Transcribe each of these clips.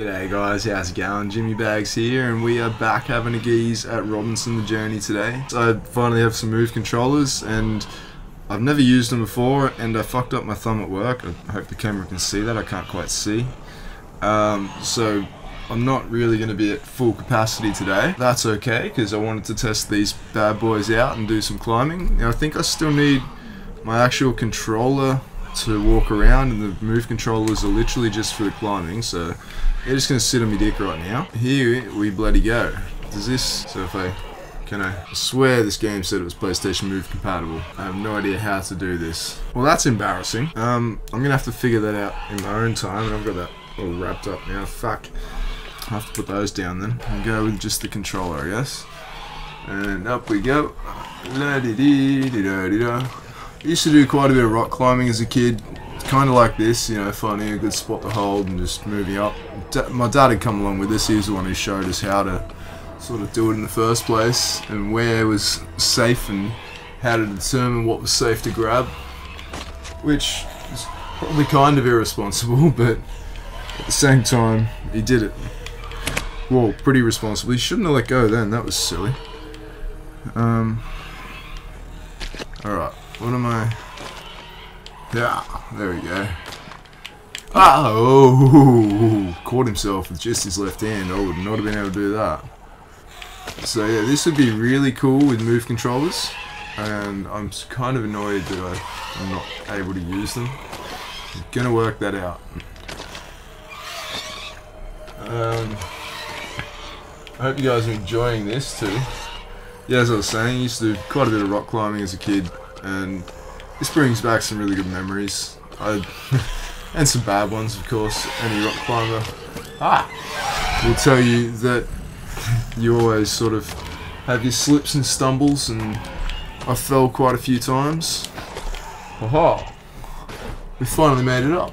G'day guys, how's it going? Jimmy Bagz here and we are back having a geese at Robinson the Journey today. So I finally have some Move controllers and I've never used them before and I fucked up my thumb at work. I hope the camera can see that, I can't quite see. Um, so I'm not really going to be at full capacity today. That's okay because I wanted to test these bad boys out and do some climbing. Now, I think I still need my actual controller to walk around and the move controllers are literally just for the climbing so you're just gonna sit on my dick right now. Here we bloody go. Does this so if I can I, swear this game said it was PlayStation Move compatible. I have no idea how to do this. Well that's embarrassing. Um, I'm gonna have to figure that out in my own time. And I've got that all wrapped up now. Fuck. I have to put those down then. And go with just the controller I guess. And up we go. La -dee -dee -da -dee -da. Used to do quite a bit of rock climbing as a kid. Kind of like this, you know, finding a good spot to hold and just moving up. Da my dad had come along with this. He was the one who showed us how to sort of do it in the first place and where was safe and how to determine what was safe to grab. Which is probably kind of irresponsible, but at the same time, he did it. Well, pretty responsibly. Shouldn't have let go then. That was silly. Um. Alright. What am I? Yeah, there we go. Ah, oh, caught himself with just his left hand. I would not have been able to do that. So yeah, this would be really cool with move controllers. And I'm kind of annoyed that I, I'm not able to use them. I'm gonna work that out. Um, I hope you guys are enjoying this too. Yeah, as I was saying, I used to do quite a bit of rock climbing as a kid and this brings back some really good memories. I, and some bad ones, of course. Any rock climber ah, will tell you that you always sort of have your slips and stumbles, and I fell quite a few times. Haha! We finally made it up.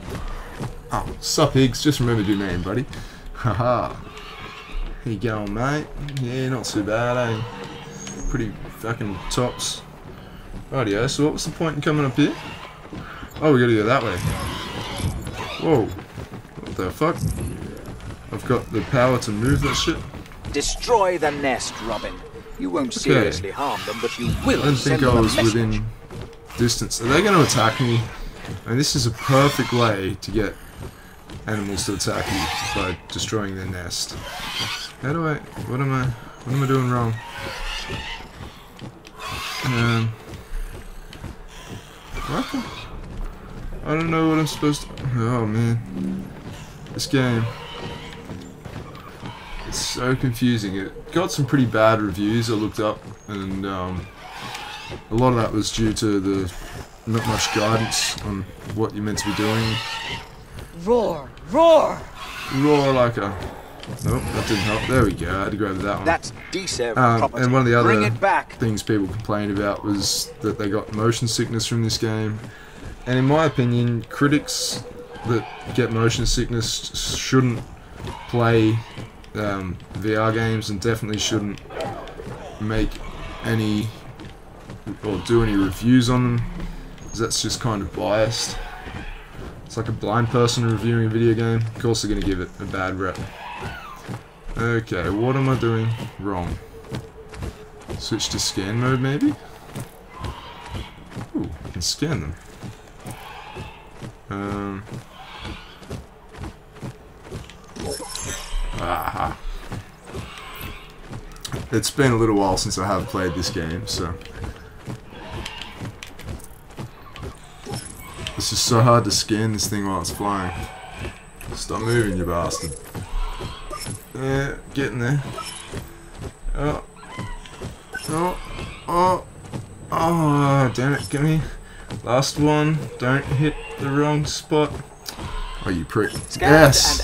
Oh, sup, HIGS? Just remember your name, buddy. Haha. How you going, mate? Yeah, not too bad, eh? Pretty fucking tops. Rightio, so what was the point in coming up here? Oh, we gotta go that way. Whoa. What the fuck? I've got the power to move that shit. Destroy the nest, Robin. You won't Okay. seriously harm them, but you will I didn't send think I was within distance. Are they gonna attack me? And this is a perfect way to get animals to attack you by destroying their nest. How do I what am I what am I doing wrong? Um? I don't know what I'm supposed to Oh man. This game it's so confusing. It got some pretty bad reviews I looked up and um, a lot of that was due to the not much guidance on what you're meant to be doing. Roar! Roar! Roar like a Nope, that didn't help. There we go, I had to grab that one. That's D7 Um, and one of the other back. things people complained about was that they got motion sickness from this game. And in my opinion, critics that get motion sickness shouldn't play um, VR games and definitely shouldn't make any or do any reviews on them. 'cause that's just kind of biased. It's like a blind person reviewing a video game. Of course, they're going to give it a bad rep. Okay, what am I doing wrong? Switch to scan mode, maybe? Ooh, I can scan them. Um. Aha. It's been a little while since I have played this game, so. It's just so hard to scan this thing while it's flying. Stop moving, you bastard. Yeah, getting there. Oh. Oh. Oh. Oh, damn it, give me. Last one. Don't hit the wrong spot. Oh, you prick. Scanned yes!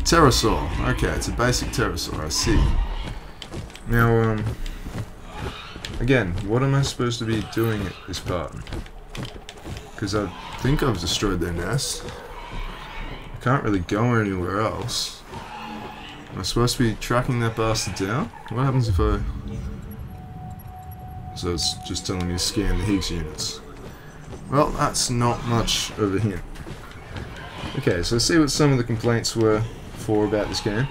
Pterosaur. Okay, it's a basic pterosaur, I see. Now, um... Again, what am I supposed to be doing at this part? Because I think I've destroyed their nest. I can't really go anywhere else. Am I supposed to be tracking that bastard down? What happens if I... So it's just telling me to scan the HIGS units. Well, that's not much of a hint. Okay, so let's see what some of the complaints were for about this game.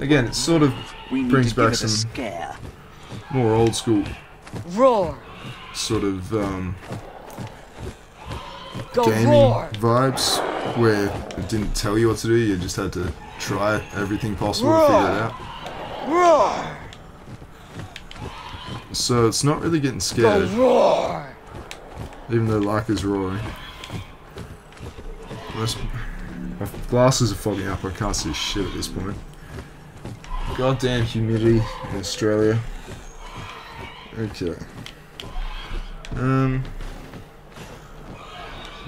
Again, it sort of move. we need brings back some- scare. more old school Roar. sort of um, gaming roar. vibes where it didn't tell you what to do, you just had to try everything possible to figure it out. Roar. So it's not really getting scared, roar. even though Laika's roaring. Most- My glasses are fogging up, I can't see shit at this point. Goddamn humidity in Australia. Okay. Um.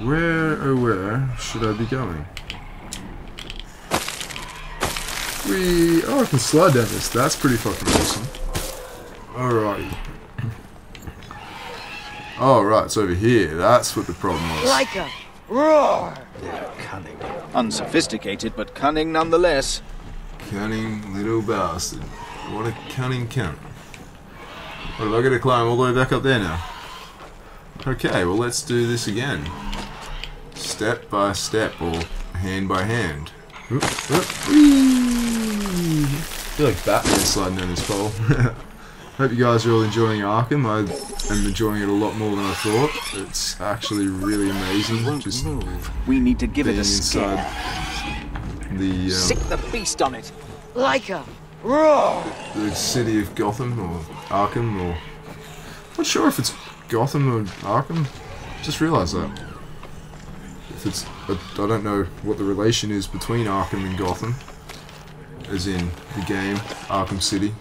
Where, oh where should I be going? We, oh I can slide down this, that's pretty fucking awesome. Alrighty. Oh right, it's over here, that's what the problem was. Like a roar. They're cunning. Unsophisticated, but cunning nonetheless. Cunning little bastard. What a cunning cunt. What, have I got to climb all the way back up there now? Okay, well let's do this again. Step by step, or hand by hand. Oop, oop, whee! I feel like Batman sliding down this pole. Hope you guys are all enjoying Arkham. I am enjoying it a lot more than I thought. It's actually really amazing. Just move. We need to give it a scare. inside the Sick um, the beast on it. Like a roar. the city of Gotham or Arkham or not sure if it's Gotham or Arkham. Just realised that. It's I don't know what the relation is between Arkham and Gotham, as in the game Arkham City.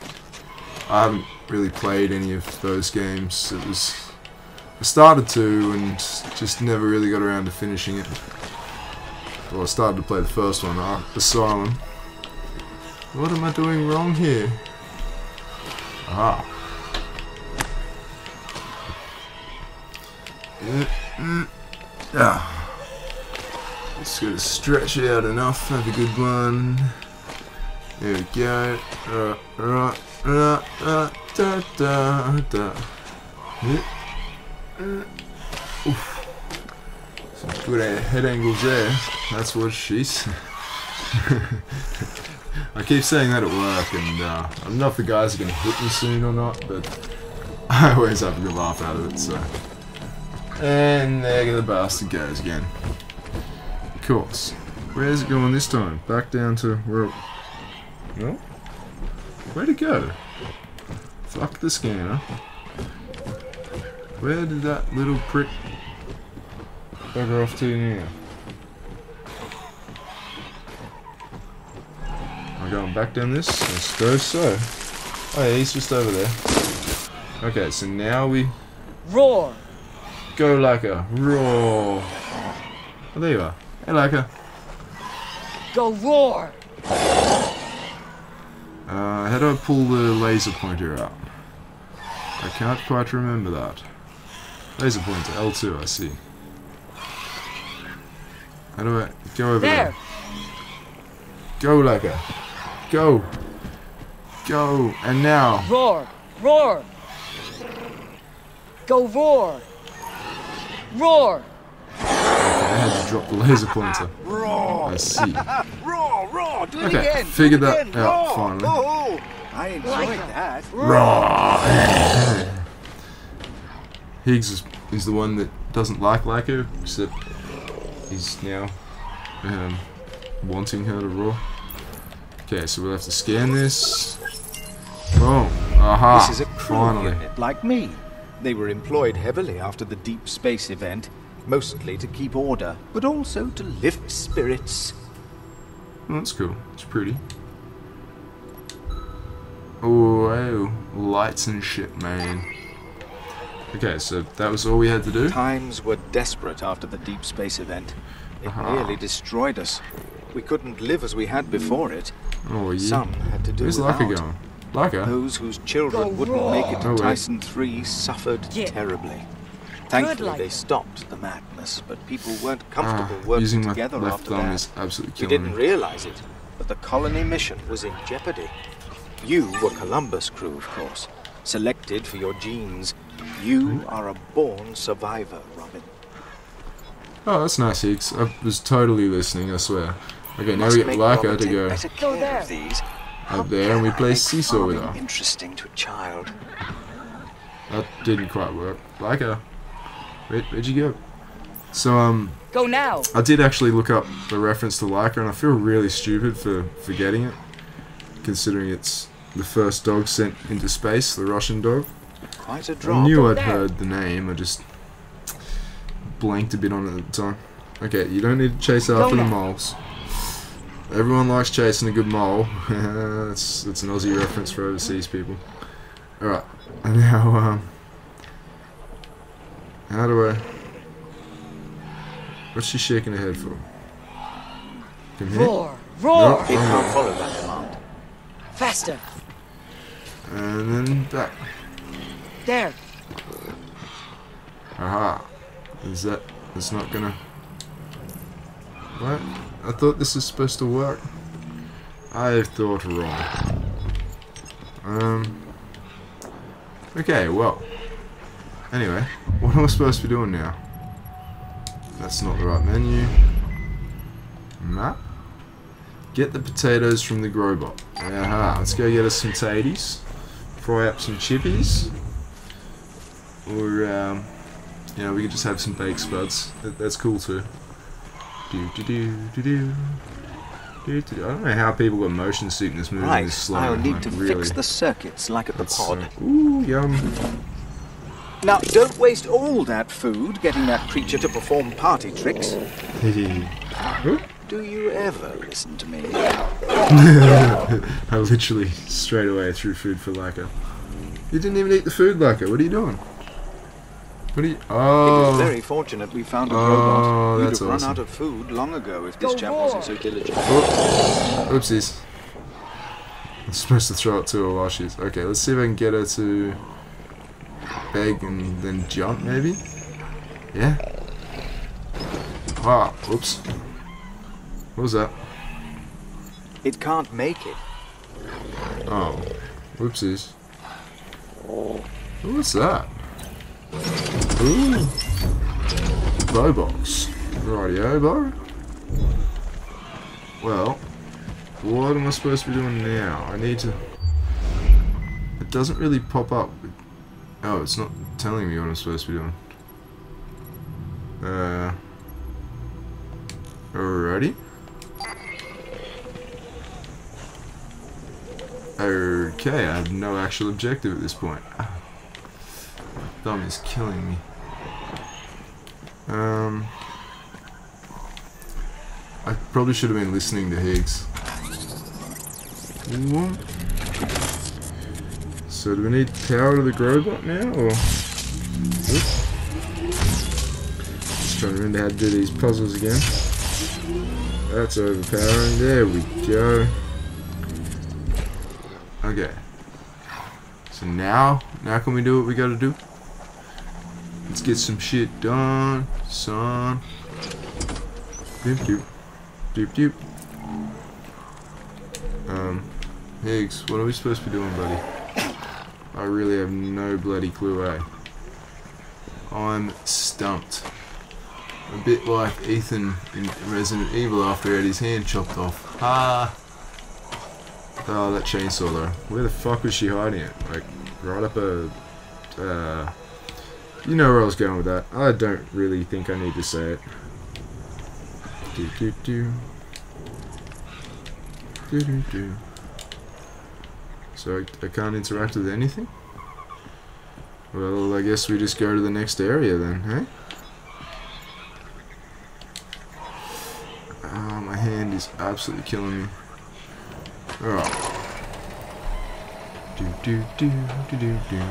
I haven't really played any of those games. It was I started to and just never really got around to finishing it. Well, I started to play the first one, Ar- Asylum. What am I doing wrong here? Aha. Mm, mm, Ah. Just gotta stretch it out enough. Have a good one. There we go. Some good head angles there. That's what she's. I keep saying that at work, and uh, I don't know if the guys are going to hit me soon or not, but I always have a good laugh out of it, so. And there the bastard goes again. Of course. Where's it going this time? Back down to where. No? Where'd it go? Fuck the scanner. Where did that little prick bugger off to now? I'm I going back down this? I suppose so. Oh yeah, he's just over there. Okay, so now we Roar. go like a roar. Oh, there you are. Hey, Laika. Go roar. Uh, how do I pull the laser pointer out? I can't quite remember that. Laser pointer, L2, I see. How do I go over there? There. Go, Laika. Go. Go. And now. Roar. Roar. Go roar. Roar. Drop the laser pointer. Roar! I see. roar! Roar! Do it Okay, again! do figured it that again. out roar. finally. Oh, I enjoyed Like a- that. HIGS is, is the one that doesn't like Laika, except he's now um, wanting her to roar. Okay, so we'll have to scan this. Boom. Aha. This is a crew Finally. unit like me. They were employed heavily after the deep space event, mostly to keep order, but also to lift spirits. That's cool. It's pretty. Oh, wow. Lights and shit, man. Okay, so that was all we had to do. Times were desperate after the deep space event. It Aha. nearly destroyed us. We couldn't live as we had before it. Oh, yeah. Some had to do Where's without. Laika going? Laika? Those whose children wouldn't make it to Oh. Tyson 3 suffered Yeah. terribly. Thankfully, like they it. stopped the madness, but people weren't comfortable Ah, working using my together left after thumb that. is absolutely We didn't me. realize it, but the colony mission was in jeopardy. You were Columbus crew, of course, selected for your genes. You are a born survivor, Robin. Oh, that's nice, HIGS. I was totally listening, I swear. Okay, now we get make Laika to go Go there. of these. up there and we play seesaw with her. Interesting to a child. That didn't quite work. Laika, where, where'd you go? So, um, Go now. I did actually look up the reference to Laika, and I feel really stupid for forgetting it, considering it's the first dog sent into space, the Russian dog. Quite a I drop. I knew I'd heard the name, I just blanked a bit on it at the time. Okay, you don't need to chase after the moles. Everyone likes chasing a good mole. that's, that's an Aussie reference for overseas people. Alright, and now, um, how do I... What's she shaking her head for? Come here. Roar. Roar. No. He can't follow that command. Faster. And then back. There. Aha. Is that... It's not gonna... What? I thought this was supposed to work. I thought wrong. Um... Okay, well. Anyway, what am I supposed to be doing now? That's not the right menu. Map. Get the potatoes from the Growbot. Aha, let's go get us some taties. Fry up some chippies. Or, um, you know, we could just have some baked spuds. That, that's cool too. Do do do do do. Do, do, do. I don't know how people got motion sickness moving Right, this slow. I'll need like, to really. fix the circuits like at the That's pod. so- Ooh, yum. Now, don't waste all that food getting that creature to perform party tricks. Do you ever listen to me? I literally straight away threw food for Laika. You didn't even eat the food, Laika. What are you doing? What are you? Oh. It Oh, was very fortunate we found a Oh, robot. You'd that's have run out of food long ago if this Go chap roar. wasn't so diligent. Oh, oopsies. I'm supposed to throw it to her while she's okay. Let's see if I can get her to and then jump, maybe. Yeah. Ah, wow. Oops. What was that? It can't make it. Oh, whoopsies. What's that? Ooh. Bobox. Rightio, Bo. Well, what am I supposed to be doing now? I need to... It doesn't really pop up. Oh, it's not telling me what I'm supposed to be doing. Uh... Alrighty. Okay, I have no actual objective at this point. Ah. Thumb is killing me. Um, I probably should have been listening to HIGS. So do we need power to the Growbot now, or? Oops. Just trying to remember how to do these puzzles again. That's overpowering. There we go. Okay. So now, now can we do what we gotta do? Let's get some shit done, son. Doop doop. Doop doop. Um, HIGS, what are we supposed to be doing, buddy? I really have no bloody clue, eh? I'm stumped. A bit like Ethan in Resident Evil after he had his hand chopped off. Ah! Oh, that chainsaw though. Where the fuck was she hiding it? Like, right up a... Uh, you know where I was going with that. I don't really think I need to say it. Do do do. Do do do. So I, I can't interact with anything? Well, I guess we just go to the next area then, hey? Oh, my hand is absolutely killing me. Alright. Do do do do do do.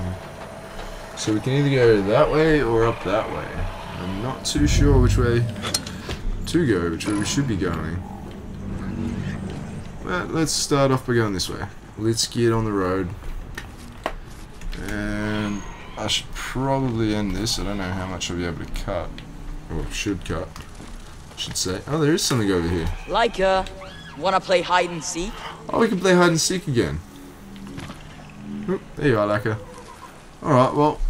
So we can either go that way or up that way. I'm not too sure which way to go, which way we should be going. But let's start off by going this way. Let's get on the road. And I should probably end this. I don't know how much I'll be able to cut. Or should cut. I should say. Oh, there is something over here. Laika, uh, wanna play hide and seek? Oh, we can play hide and seek again. Oop, there you are, Laika. Alright, well,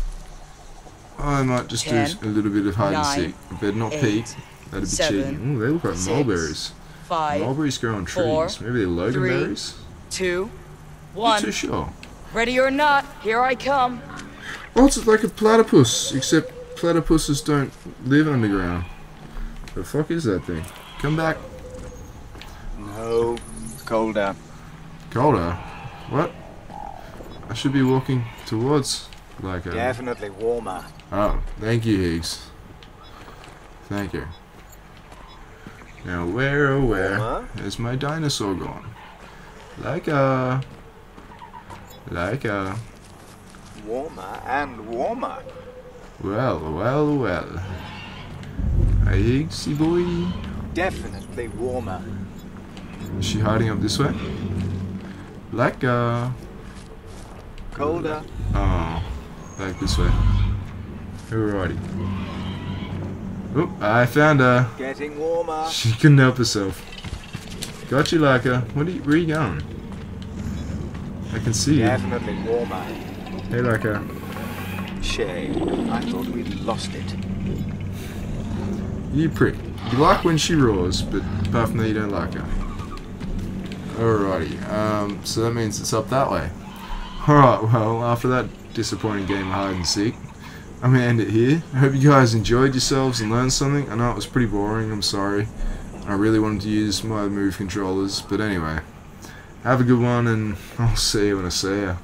I might just Ten, do a little bit of hide nine, and seek. I better not eight, peek. That'd be seven, cheating. Ooh, they look like six, mulberries. Five, Mulberries grow on four, trees. Maybe they're loganberries? two, Not one. too sure. Ready or not, here I come. Oh, it's like a platypus, except platypuses don't live underground. The fuck is that thing? Come back. No, It's colder. Colder? What? I should be walking towards like a. Definitely warmer. Oh, thank you, HIGS. Thank you. Now, where oh where Warmer? is my dinosaur gone? Like a. Like a. Warmer and warmer. Well, well, well. Higgsy boy. Definitely warmer. Is she hiding up this way? Like a. Colder. Oh, back this way. Alrighty. Oh, I found her. Getting warmer. She couldn't help herself. Got you, Laika. What are you, where are you going? I can see you. Definitely warmer. Hey, Laika. Shame. I thought we'd lost it. You prick. You like when she roars, but apart from that, you don't like her. Alrighty. Um, so that means it's up that way. Alright, well, after that disappointing game of hide and seek, I'm gonna end it here. I hope you guys enjoyed yourselves and learned something. I know it was pretty boring, I'm sorry. I really wanted to use my move controllers, but anyway. Have a good one, and I'll see you when I see you.